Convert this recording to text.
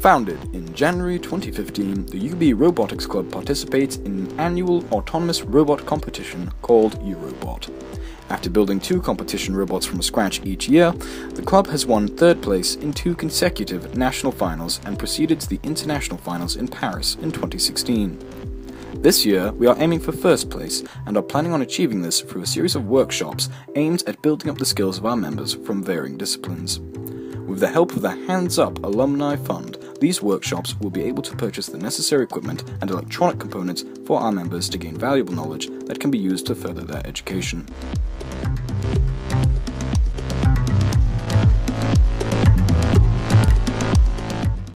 Founded in January 2015, the UB Robotics Club participates in an annual autonomous robot competition called Eurobot. After building two competition robots from scratch each year, the club has won third place in two consecutive national finals and proceeded to the international finals in Paris in 2016. This year, we are aiming for first place and are planning on achieving this through a series of workshops aimed at building up the skills of our members from varying disciplines. With the help of the Hands Up Alumni Fund, these workshops will be able to purchase the necessary equipment and electronic components for our members to gain valuable knowledge that can be used to further their education.